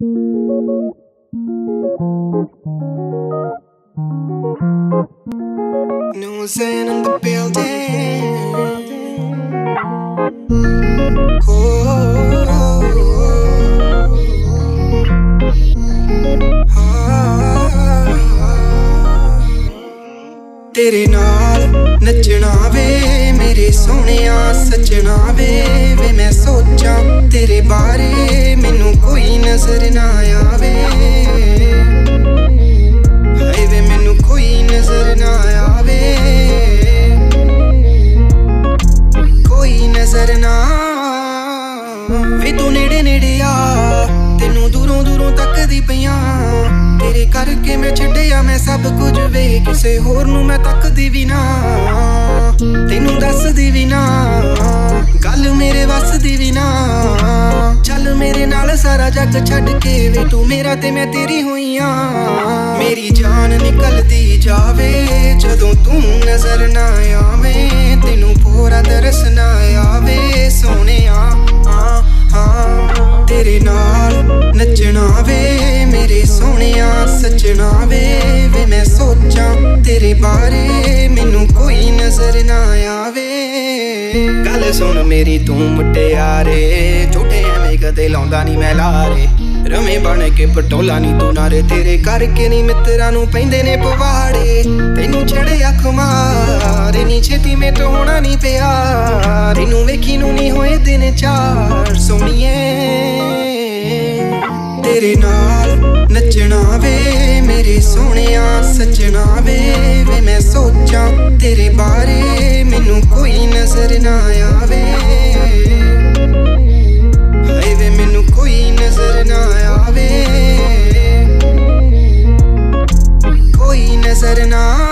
No Zen in the building. ਤੇਰੇ ਨਾਲ ਨੱਚਣਾ ਵੇ ਮੇਰੇ ਸੋਹਣਿਆ ਸੱਜਣਾ ਵੇ ਤੇਰੇ ਬਾਰੇ ਮੈਨੂੰ ਕੋਈ ਨਜ਼ਰ ਨਾ ਆਵੇ। ਹਾਏ ਵੇ, ਮੈਨੂੰ ਕੋਈ ਨਜ਼ਰ ਨਾ ਆਵੇ। ਕੋਈ ਨਜ਼ਰ ਨਾ ਵੇ ਤੂੰ ਨੇੜੇ ਨੇੜੇ ਆ, ਤੈਨੂੰ ਦੂਰੋਂ ਦੂਰੋਂ ਤੱਕਦੀ ਪਈਆਂ। ਤੇਰੇ ਕਰਕੇ ਮੈਂ ਛੱਡਿਆ, ਮੈਂ ਸਭ ਕੁਝ ਵੇ, ਕਿਸੇ ਹੋਰ ਨੂੰ ਮੈਂ ਤੱਕਦੀ ਵੀ ਨਾ। ਤੈਨੂੰ ਦੱਸਦੀ ਵੀ ਨਾ, ਗੱਲ ਮੇਰੇ ਵੱਸ ਦੀ ਵੀ ਸਾਰਾ ਜੱਗ ਛੱਡ ਕੇ ਵੇ, ਤੂੰ ਮੇਰਾ ਤੇ ਮੈਂ ਤੇਰੀ ਹੋਈਆਂ। ਮੇਰੀ ਜਾਨ ਨਿਕਲਦੀ ਜਾਵੇ, ਜਦੋਂ ਤੂੰ ਨਜ਼ਰ ਨਾ ਆਵੇਂ, ਤੈਨੂੰ ਪੂਰਾ ਦਰਸ ਨਾ ਆਵੇ, ਸੋਹਣਿਆ ਆ ਹਾਂ, ਤੇਰੇ ਨਾਲ ਨੱਚਣਾ ਵੇ ਮੇਰੇ ਸੋਹਣਿਆ ਸੱਜਣਾ ਵੇ ਵੇ ਮੈਂ ਸੋਚਾਂ ਤੇਰੇ ਬਾਰੇ ਮੈਨੂੰ ਕੋਈ ਨਜ਼ਰ ਨਾ ਆਵੇ। ਗੱਲ ਸੁਣ ਮੇਰੀ, ਤੂੰ ਮੁਟਿਆਰੇ, ਝੂਠੇ ਐਵੇਂ ਕਦੇ ਲਾਉਂਦਾ ਨਹੀਂ ਮੈਂ ਲਾਰੇ। ਰਵੇਂ ਬਣ ਕੇ ਪਟੋਲਾ ਨਹੀਂ ਤੂੰ ਨਾਰੇ। ਤੇਰੇ ਕਰਕੇ ਨਹੀਂ ਮਿੱਤਰਾਂ ਨੂੰ ਪੈਂਦੇ ਨੇ ਪਵਾੜੇ। ਤੈਨੂੰ ਛੜਿਆ ਖਮਾਰ ਨਹੀਂ ਛੇਤੀ ਮੇ ਤੋਂ ਹੋਣਾ ਨਹੀਂ ਪਿਆ ਤੈਨੂੰ ਵੇਖੀ ਨੂੰ ਨਹੀਂ ਹੋਏ ਦਿਨ ਚਾਰ। ਸੋਹਣੀਏ, ਤੇਰੇ ਨਾਲ ਨੱਚਣਾ ਵੇ, ਮੇਰੇ ਸੋਹਣਿਆ ਸੱਜਣਾ ਵੇ। ਵੇ ਮੈਂ ਸੋਚਾਂ ਤੇਰੇ ਬਾਰੇ। holding on.